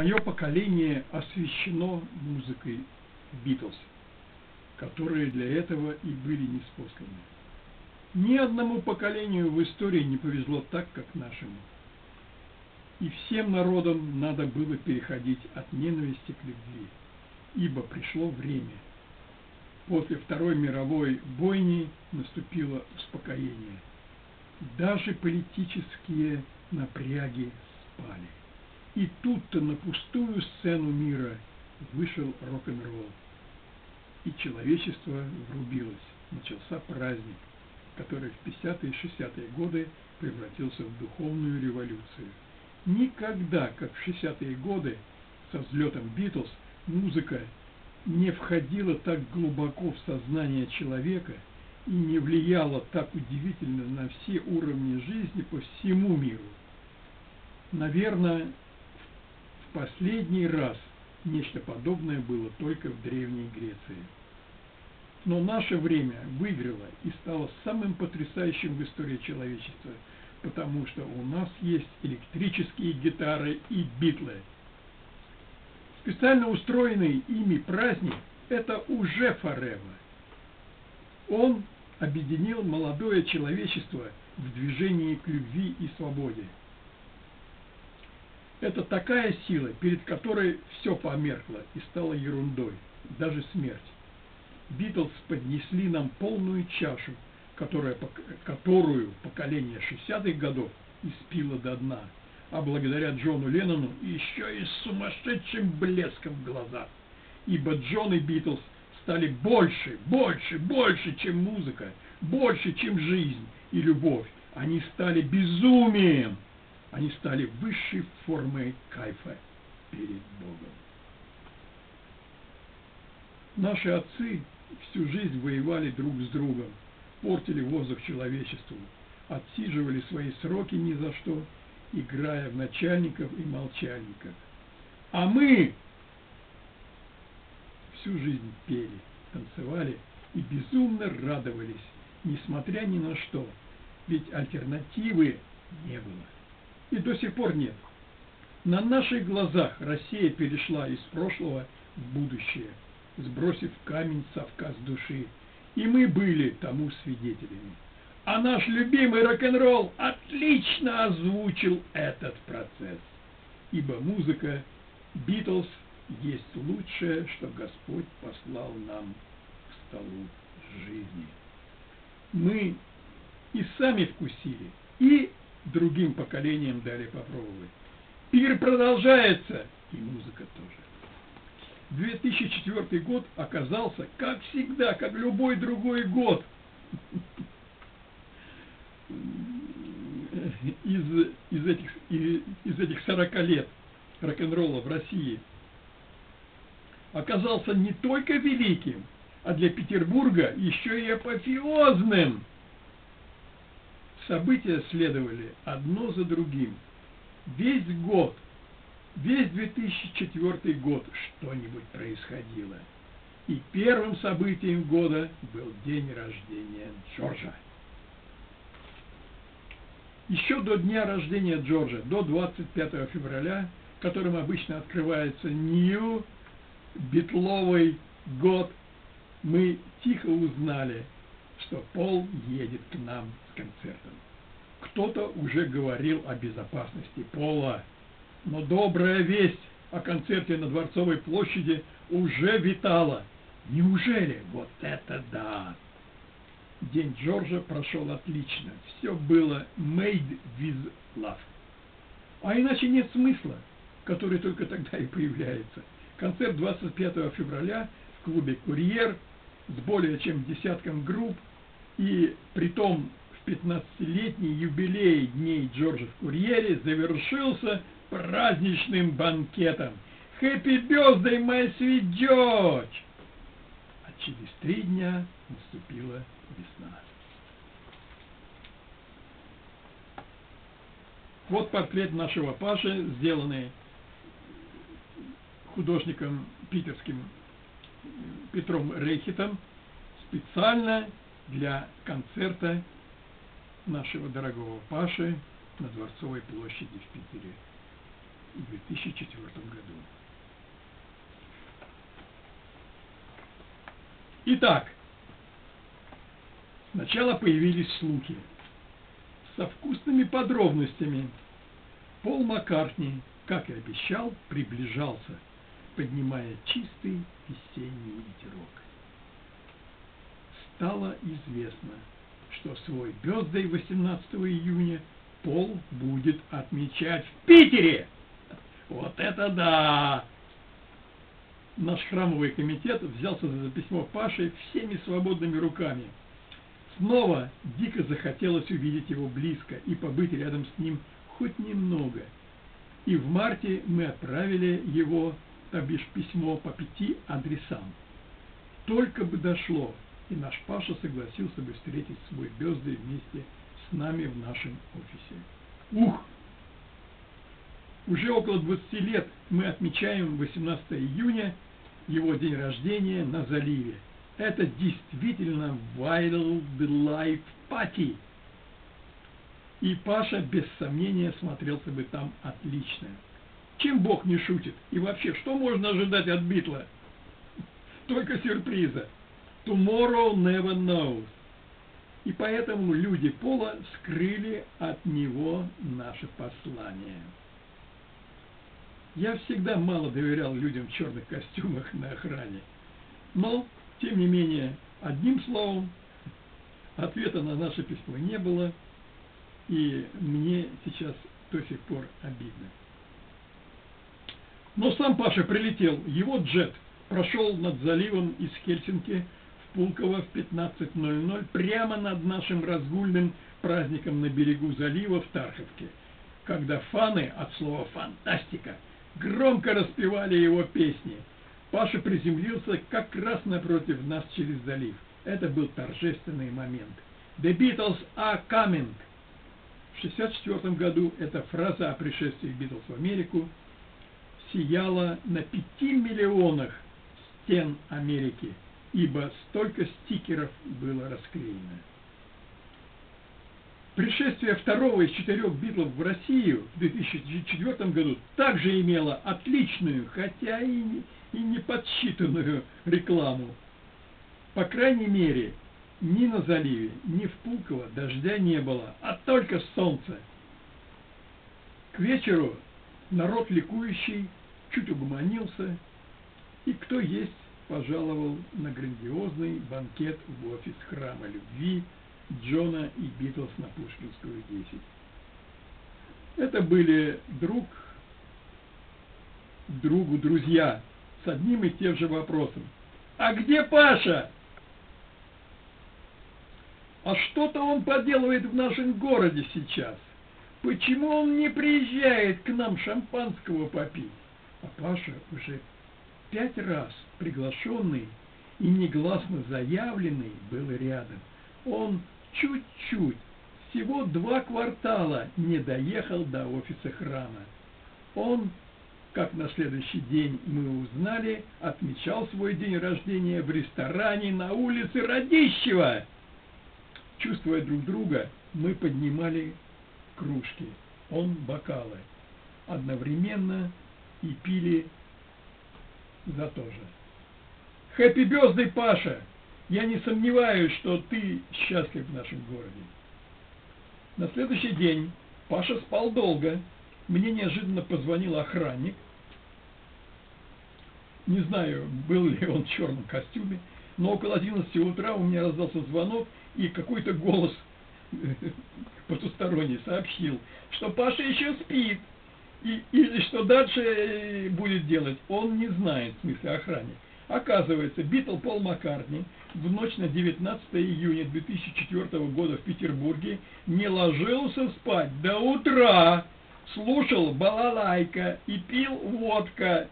Мое поколение освещено музыкой Битлз, которые для этого и были неспосланы. Ни одному поколению в истории не повезло так, как нашему. И всем народам надо было переходить от ненависти к любви, ибо пришло время. После Второй мировой бойни наступило успокоение. Даже политические напряги спали. И тут-то на пустую сцену мира вышел рок-н-ролл. И человечество врубилось. Начался праздник, который в 50-е и 60-е годы превратился в духовную революцию. Никогда, как в 60-е годы, со взлетом Битлз, музыка не входила так глубоко в сознание человека и не влияла так удивительно на все уровни жизни по всему миру. Наверное, последний раз нечто подобное было только в Древней Греции. Но наше время выиграло и стало самым потрясающим в истории человечества, потому что у нас есть электрические гитары и битлы. Специально устроенный ими праздник – это уже Форева. Он объединил молодое человечество в движении к любви и свободе. Это такая сила, перед которой все померкло и стало ерундой, даже смерть. Битлз поднесли нам полную чашу, которая, которую поколение 60-х годов испило до дна, а благодаря Джону Леннону еще и с сумасшедшим блеском в глазах. Ибо Джон и Битлз стали больше, больше, больше, чем музыка, больше, чем жизнь и любовь. Они стали безумием. Они стали высшей формой кайфа перед Богом. Наши отцы всю жизнь воевали друг с другом, портили воздух человечеству, отсиживали свои сроки ни за что, играя в начальников и молчальников. А мы всю жизнь пели, танцевали и безумно радовались, несмотря ни на что, ведь альтернативы не было. И до сих пор нет. На наших глазах Россия перешла из прошлого в будущее, сбросив камень совка с души, и мы были тому свидетелями. А наш любимый рок-н-ролл отлично озвучил этот процесс, ибо музыка Битлз есть лучшее, что Господь послал нам к столу жизни. Мы и сами вкусили, и другим поколениям дали попробовать. Пир продолжается, и музыка тоже. 2004 год оказался, как всегда, как любой другой год, из, из, этих, из этих 40 лет рок-н-ролла в России, оказался не только великим, а для Петербурга еще и апофеозным. События следовали одно за другим. Весь год – Весь 2004 год что-нибудь происходило. И первым событием года был день рождения Джорджа. Еще до дня рождения Джорджа, до 25 февраля, которым обычно открывается Нью Битловый год, мы тихо узнали, что Пол едет к нам концертом. Кто-то уже говорил о безопасности Пола, но добрая весть о концерте на Дворцовой площади уже витала. Неужели? Вот это да! День Джорджа прошел отлично. Все было made with love. А иначе нет смысла, который только тогда и появляется. Концерт 25 февраля в клубе «Курьер» с более чем десятком групп и при том 15-летний юбилей Дней Джорджа в «Курьере» завершился праздничным банкетом. Birthday, my sweet George! А через три дня наступила весна. Вот портрет нашего Паши, сделанный художником питерским Петром Рейхитом специально для концерта нашего дорогого Паши на Дворцовой площади в Питере в 2004 году. Итак, сначала появились слухи со вкусными подробностями. Пол Маккартни, как и обещал, приближался, поднимая чистый весенний ветерок. Стало известно, что свой бёздей 18 июня Пол будет отмечать в Питере. Вот это да! Наш храмовый комитет взялся за письмо Паши всеми свободными руками. Снова дико захотелось увидеть его близко и побыть рядом с ним хоть немного. И в марте мы отправили его, то бишь письмо по пяти адресам. Только бы дошло, и наш Паша согласился бы встретить свой Бездой вместе с нами в нашем офисе. Ух! Уже около 20 лет мы отмечаем 18 июня, его день рождения на заливе. Это действительно Wildlife Party. И Паша без сомнения смотрелся бы там отлично. Чем Бог не шутит? И вообще, что можно ожидать от Битла? Только сюрприза. Tomorrow never knows. И поэтому люди Пола скрыли от него наше послание. Я всегда мало доверял людям в черных костюмах на охране. Но, тем не менее, одним словом, ответа на наше письмо не было, и мне сейчас до сих пор обидно. Но сам Паша прилетел, его джет прошел над заливом из Хельсинки Пулково в 15.00 прямо над нашим разгульным праздником на берегу залива в Тарховке, когда фаны от слова «фантастика» громко распевали его песни. Паша приземлился как раз напротив нас через залив. Это был торжественный момент. The Beatles are coming. В 1964 году эта фраза о пришествии Битлз в Америку сияла на пяти миллионах стен Америки, ибо столько стикеров было расклеено. Пришествие второго из четырех Битлов в Россию в 2004 году также имело отличную, хотя и не, и не подсчитанную рекламу. По крайней мере, ни на заливе, ни в Пулково дождя не было, а только солнце. К вечеру народ ликующий чуть угомонился, и кто есть пожаловал на грандиозный банкет в офис храма любви Джона и Битлз на Пушкинскую 10. Это были друг другу друзья с одним и тем же вопросом. А где Паша? А что-то он поделывает в нашем городе сейчас. Почему он не приезжает к нам шампанского попить? А Паша уже пять раз приглашенный и негласно заявленный был рядом. Он чуть-чуть, всего два квартала не доехал до офиса храма. Он, как на следующий день мы узнали, отмечал свой день рождения в ресторане на улице Радищева. Чувствуя друг друга, мы поднимали кружки, он бокалы, одновременно и пили за то же. Хэппи Бёздэй, Паша! Я не сомневаюсь, что ты счастлив в нашем городе. На следующий день Паша спал долго. Мне неожиданно позвонил охранник. Не знаю, был ли он в черном костюме, но около 11 утра у меня раздался звонок, и какой-то голос потусторонний сообщил, что Паша еще спит. И, или что дальше э, будет делать, он не знает, в смысле охранник. Оказывается, Битл Пол Маккартни в ночь на 19 июня 2004 года в Петербурге не ложился спать до утра, слушал балалайка и пил водка.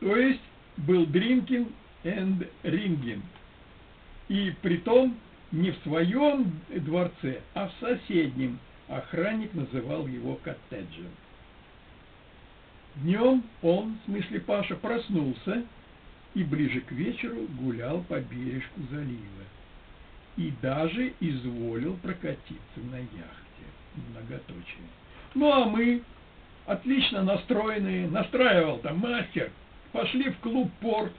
То есть был drinking and ringing. И притом не в своем дворце, а в соседнем. Охранник называл его коттеджем. Днем он, в смысле Паша, проснулся и ближе к вечеру гулял по бережку залива. И даже изволил прокатиться на яхте. Многоточие. Ну а мы, отлично настроенные, настраивал там мастер, пошли в клуб «Порт»,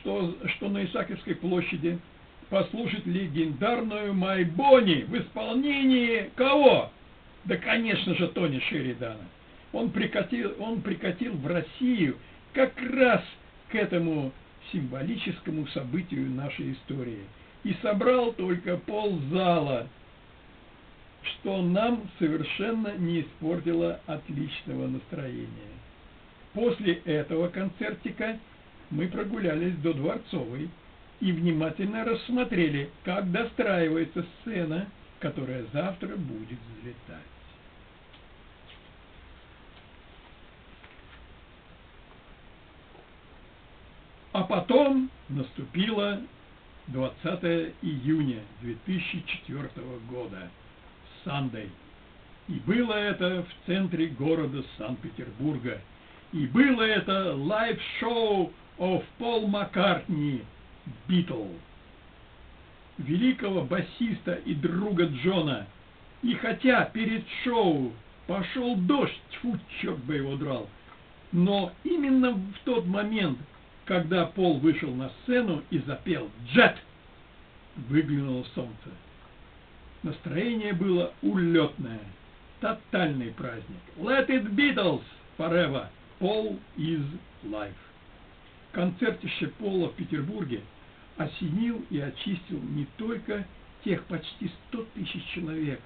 что, что на Исаакиевской площади послушать легендарную Майбони в исполнении кого? Да, конечно же, Тони Шеридана. Он прикатил, он прикатил в Россию как раз к этому символическому событию нашей истории и собрал только ползала, что нам совершенно не испортило отличного настроения. После этого концертика мы прогулялись до Дворцовой и внимательно рассмотрели, как достраивается сцена, которая завтра будет взлетать. Потом наступило 20 июня 2004 года, Sunday. И было это в центре города Санкт-Петербурга. И было это live show of Paul McCartney Битл, великого басиста и друга Джона. И хотя перед шоу пошел дождь, тьфу, черт бы его драл, но именно в тот момент, когда Пол вышел на сцену и запел «Джет», выглянуло солнце. Настроение было улетное, тотальный праздник. Let it Beatles forever, Paul is life. Концертище Пола в Петербурге осенил и очистил не только тех почти 100 тысяч человек,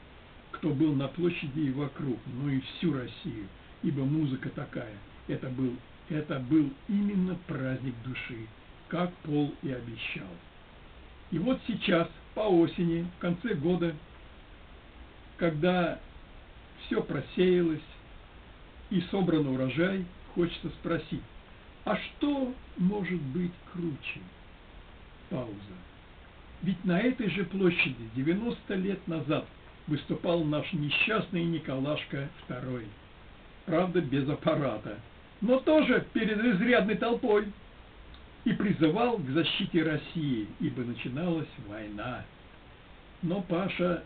кто был на площади и вокруг, но и всю Россию, ибо музыка такая. Это был это был именно праздник души, как Пол и обещал. И вот сейчас, по осени, в конце года, когда все просеялось и собран урожай, хочется спросить, а что может быть круче? Пауза. Ведь на этой же площади 90 лет назад выступал наш несчастный Николашка II. Правда, без аппарата, но тоже перед изрядной толпой, и призывал к защите России, ибо начиналась война. Но Паша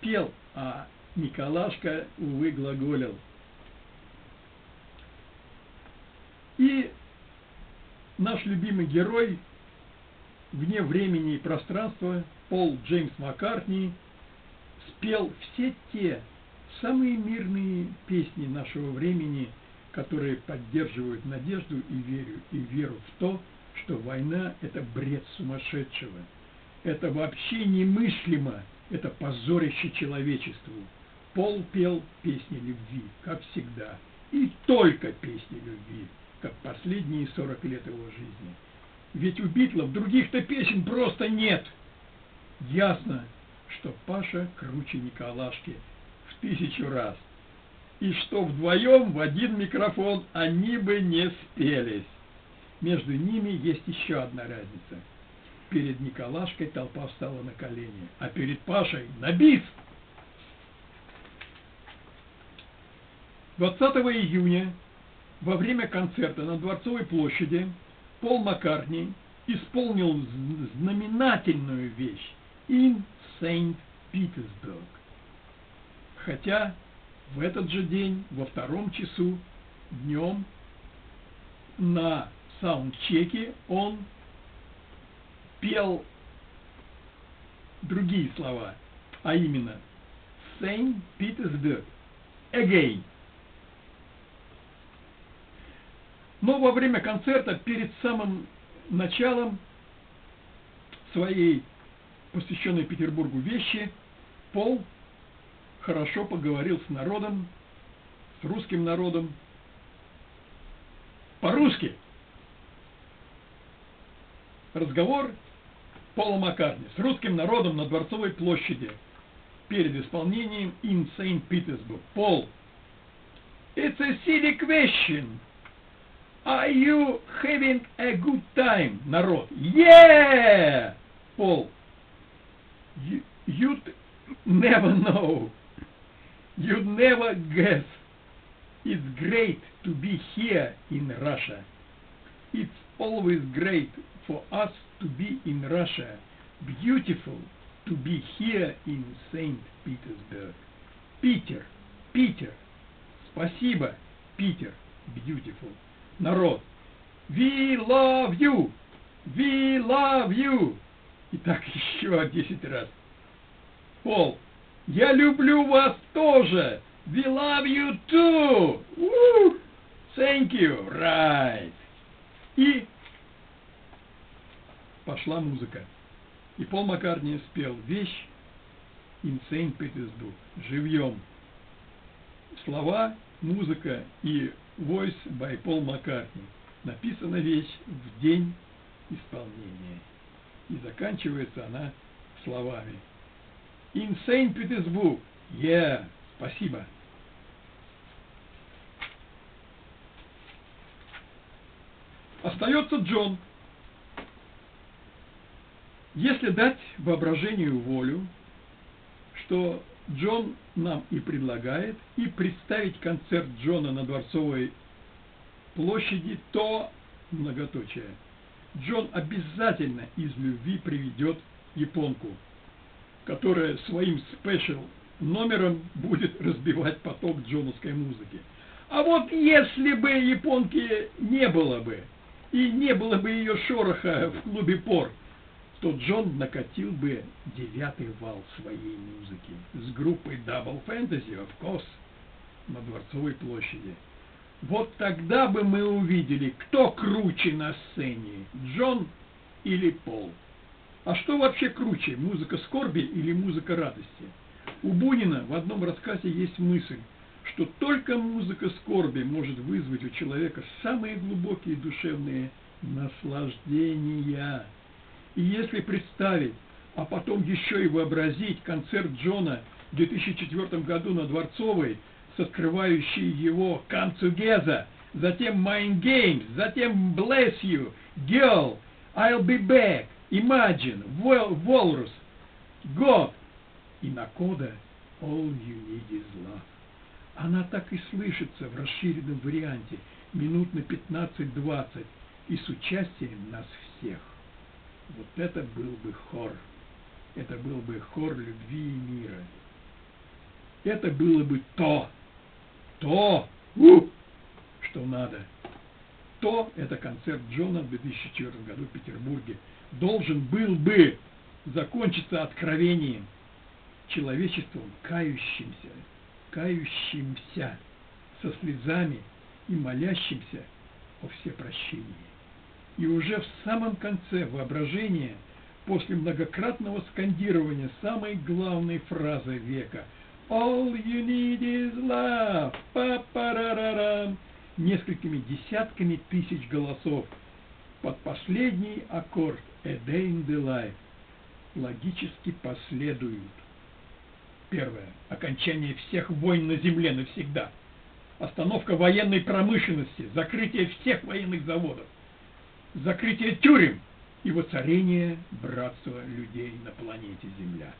пел, а Николашка, увы, глаголил. И наш любимый герой вне времени и пространства Пол Джеймс Маккартни спел все те самые мирные песни нашего времени – которые поддерживают надежду и веру, и веру в то, что война – это бред сумасшедшего. Это вообще немыслимо, это позорище человечеству. Пол пел песни любви, как всегда, и только песни любви, как последние 40 лет его жизни. Ведь у Битлов других-то песен просто нет. Ясно, что Паша круче Николашки в тысячу раз и что вдвоем в один микрофон они бы не спелись. Между ними есть еще одна разница. Перед Николашкой толпа встала на колени, а перед Пашей на бис. 20 июня во время концерта на Дворцовой площади Пол Маккартни исполнил знаменательную вещь «In Saint Petersburg». Хотя в этот же день, во втором часу, днем, на саундчеке он пел другие слова, а именно Saint Petersburg again. Но во время концерта, перед самым началом своей посвященной Петербургу вещи, Пол хорошо поговорил с народом, с русским народом, по-русски. Разговор Пола Маккартни с русским народом на Дворцовой площади перед исполнением In St. Petersburg. Пол, it's a silly question. Are you having a good time, народ? Yeah! Пол, you, you'd never know. You'd never guess. It's great to be here in Russia. It's always great for us to be in Russia. Beautiful to be here in St. Petersburg. Питер, Питер. Спасибо, Питер. Beautiful. Народ. We love you. We love you. И так еще десять раз. Пол. Я люблю вас тоже. We love you too. Woo! Thank you. Right. И пошла музыка. И Пол Маккартни спел вещь Insane Petersburg живьем. Слова, музыка и voice by Пол Маккартни. Написана вещь в день исполнения. И заканчивается она словами. Insane Petersburg. Yeah. Спасибо. Остается Джон. Если дать воображению волю, что Джон нам и предлагает, и представить концерт Джона на Дворцовой площади, то многоточие. Джон обязательно из любви приведет японку, которая своим спешл номером будет разбивать поток джоновской музыки. А вот если бы японки не было бы, и не было бы ее шороха в клубе пор, то Джон накатил бы девятый вал своей музыки с группой Double Fantasy, of course, на Дворцовой площади. Вот тогда бы мы увидели, кто круче на сцене, Джон или Пол. А что вообще круче, музыка скорби или музыка радости? У Бунина в одном рассказе есть мысль, что только музыка скорби может вызвать у человека самые глубокие душевные наслаждения. И если представить, а потом еще и вообразить концерт Джона в 2004 году на Дворцовой с открывающей его «Come Together», затем «Mind Games», затем «Bless You», «Girl», «I'll Be Back», «Imagine», «Walrus», «God» и «Накода» «All You Need Is Love». Она так и слышится в расширенном варианте минут на 15-20 и с участием нас всех. Вот это был бы хор. Это был бы хор любви и мира. Это было бы то, то, у, что надо. То, это концерт Джона в 2004 году в Петербурге, должен был бы закончиться откровением человечеством кающимся кающимся со слезами и молящимся о всепрощении. И уже в самом конце воображения, после многократного скандирования самой главной фразы века «All you need is love!» па па несколькими десятками тысяч голосов под последний аккорд «A day in the life» логически последуют Первое. Окончание всех войн на земле навсегда. Остановка военной промышленности, закрытие всех военных заводов, закрытие тюрем и воцарение братства людей на планете Земля.